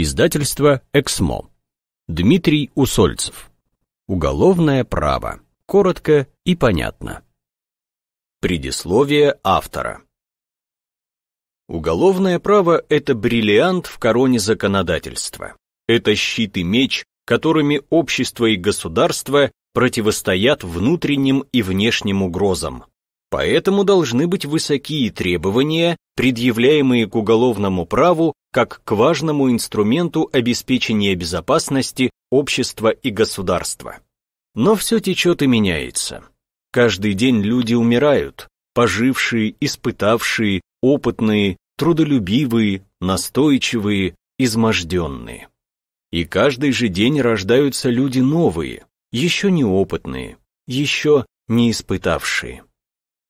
Издательство «Эксмо». Дмитрий Усольцев. Уголовное право. Коротко и понятно. Предисловие автора. Уголовное право – это бриллиант в короне законодательства. Это щит и меч, которыми общество и государство противостоят внутренним и внешним угрозам. Поэтому должны быть высокие требования, предъявляемые к уголовному праву как к важному инструменту обеспечения безопасности общества и государства. Но все течет и меняется. Каждый день люди умирают, пожившие, испытавшие, опытные, трудолюбивые, настойчивые, изможденные. И каждый же день рождаются люди новые, еще неопытные, еще не испытавшие.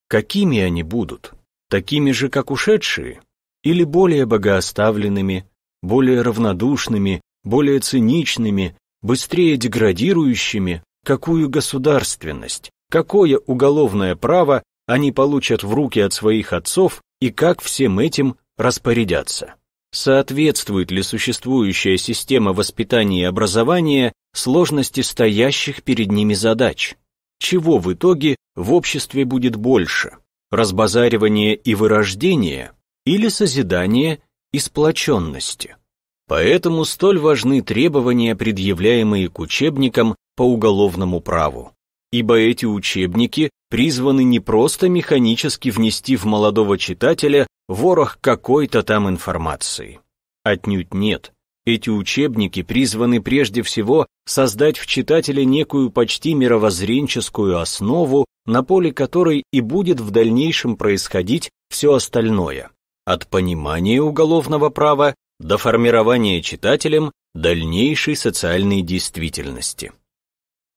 Какими они будут? Такими же, как ушедшие? Или более богооставленными, более равнодушными, более циничными, быстрее деградирующими? Какую государственность, какое уголовное право они получат в руки от своих отцов и как всем этим распорядятся? Соответствует ли существующая система воспитания и образования сложности стоящих перед ними задач? Чего в итоге в обществе будет больше? Разбазаривание и вырождение или созидание и сплоченности? Поэтому столь важны требования, предъявляемые к учебникам по уголовному праву. Ибо эти учебники призваны не просто механически внести в молодого читателя ворох какой-то там информации. Отнюдь нет. Эти учебники призваны прежде всего создать в читателе некую почти мировоззренческую основу, на поле которой и будет в дальнейшем происходить все остальное, от понимания уголовного права до формирования читателем дальнейшей социальной действительности.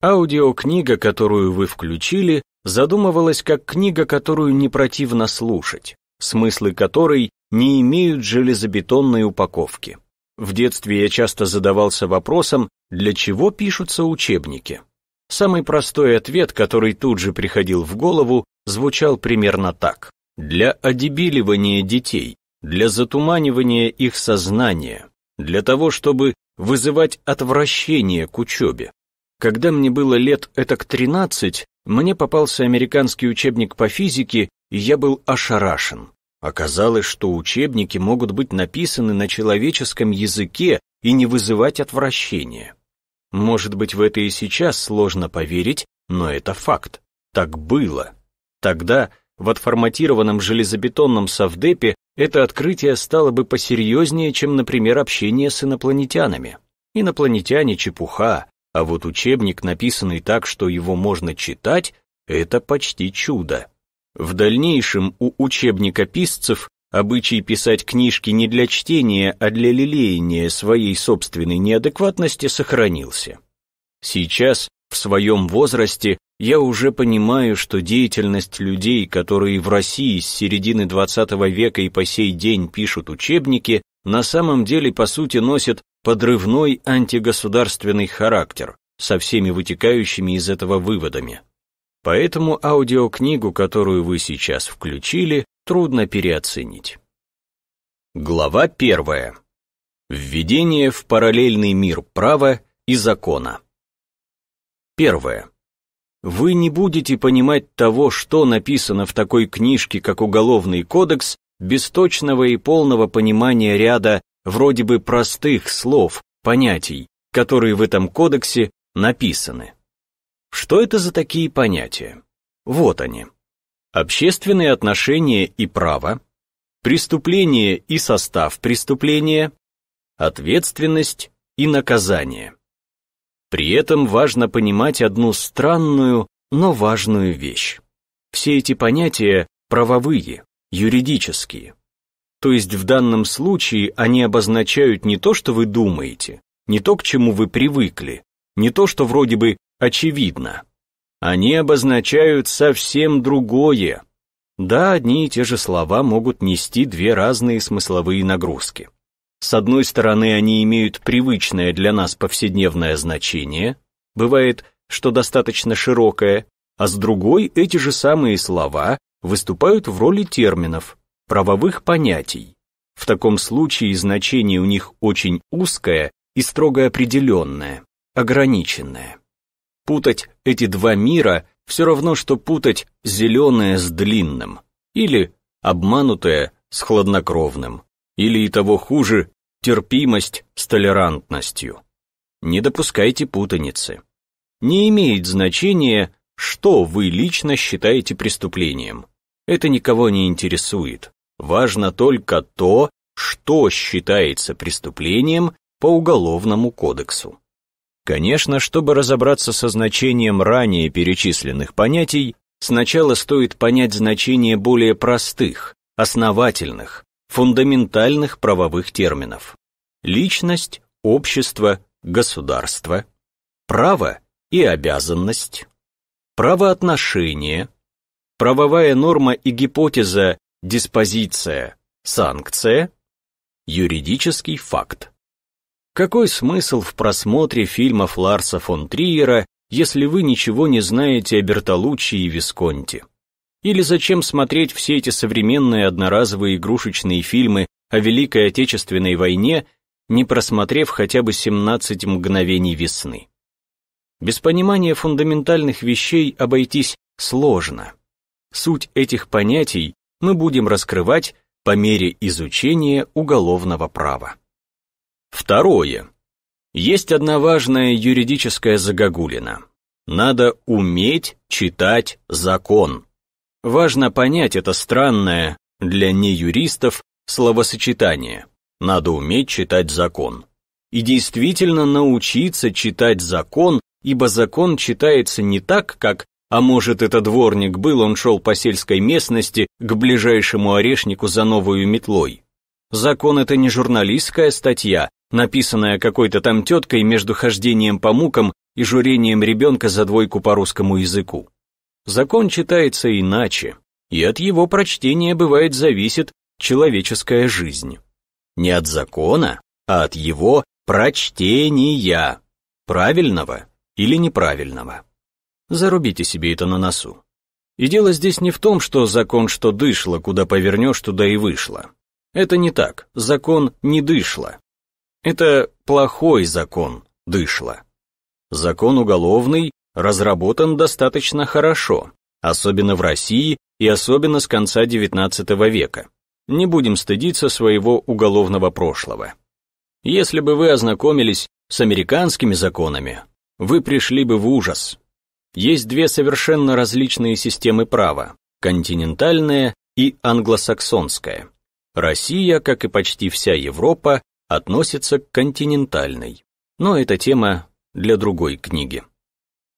Аудиокнига, которую вы включили, задумывалась как книга, которую не противно слушать, смыслы которой не имеют железобетонной упаковки. В детстве я часто задавался вопросом, для чего пишутся учебники. Самый простой ответ, который тут же приходил в голову, звучал примерно так. Для одебиливания детей, для затуманивания их сознания, для того, чтобы вызывать отвращение к учебе. Когда мне было лет этак 13, мне попался американский учебник по физике, и я был ошарашен. Оказалось, что учебники могут быть написаны на человеческом языке и не вызывать отвращения. Может быть, в это и сейчас сложно поверить, но это факт. Так было. Тогда, в отформатированном железобетонном совдепе, это открытие стало бы посерьезнее, чем, например, общение с инопланетянами. Инопланетяне — чепуха, а вот учебник, написанный так, что его можно читать, это почти чудо. В дальнейшем у учебника писцев обычай писать книжки не для чтения, а для лелеяния своей собственной неадекватности сохранился. Сейчас, в своем возрасте, я уже понимаю, что деятельность людей, которые в России с середины XX века и по сей день пишут учебники, на самом деле по сути носит подрывной антигосударственный характер, со всеми вытекающими из этого выводами. Поэтому аудиокнигу, которую вы сейчас включили, трудно переоценить. Глава первая. Введение в параллельный мир права и закона. Первое. Вы не будете понимать того, что написано в такой книжке, как Уголовный кодекс, без точного и полного понимания ряда вроде бы простых слов, понятий, которые в этом кодексе написаны. Что это за такие понятия? Вот они. Общественные отношения и право, преступление и состав преступления, ответственность и наказание. При этом важно понимать одну странную, но важную вещь. Все эти понятия правовые, юридические. То есть в данном случае они обозначают не то, что вы думаете, не то, к чему вы привыкли, не то, что вроде бы очевидно. Они обозначают совсем другое. Да, одни и те же слова могут нести две разные смысловые нагрузки. С одной стороны, они имеют привычное для нас повседневное значение, бывает, что достаточно широкое, а с другой эти же самые слова выступают в роли терминов, правовых понятий. В таком случае значение у них очень узкое и строго определенное, ограниченное. Путать эти два мира все равно, что путать зеленое с длинным, или обманутое с хладнокровным, или и того хуже, терпимость с толерантностью. Не допускайте путаницы. Не имеет значения, что вы лично считаете преступлением. Это никого не интересует. Важно только то, что считается преступлением по Уголовному кодексу. Конечно, чтобы разобраться со значением ранее перечисленных понятий, сначала стоит понять значение более простых, основательных, фундаментальных правовых терминов. Личность, общество, государство, право и обязанность, правоотношения, правовая норма и гипотеза, диспозиция, санкция, юридический факт. Какой смысл в просмотре фильмов Ларса фон Триера, если вы ничего не знаете о Бертолуччи и Висконти? Или зачем смотреть все эти современные одноразовые игрушечные фильмы о Великой Отечественной войне, не просмотрев хотя бы 17 мгновений весны? Без понимания фундаментальных вещей обойтись сложно. Суть этих понятий мы будем раскрывать по мере изучения уголовного права. Второе. Есть одна важная юридическая загогулина. Надо уметь читать закон. Важно понять это странное для неюристов словосочетание. Надо уметь читать закон. И действительно научиться читать закон, ибо закон читается не так, как а может, это дворник был, он шел по сельской местности к ближайшему орешнику за новую метлой. Закон — это не журналистская статья, написанная какой-то там теткой между хождением по мукам и журением ребенка за двойку по русскому языку. Закон читается иначе, и от его прочтения бывает зависит человеческая жизнь. Не от закона, а от его прочтения, правильного или неправильного. Зарубите себе это на носу. И дело здесь не в том, что закон что дышло, куда повернешь, туда и вышло. Это не так, закон не дышло. Это плохой закон, дышло. Закон уголовный разработан достаточно хорошо, особенно в России и особенно с конца XIX века. Не будем стыдиться своего уголовного прошлого. Если бы вы ознакомились с американскими законами, вы пришли бы в ужас. Есть две совершенно различные системы права – континентальная и англосаксонская. Россия, как и почти вся Европа, относится к континентальной. Но это тема для другой книги.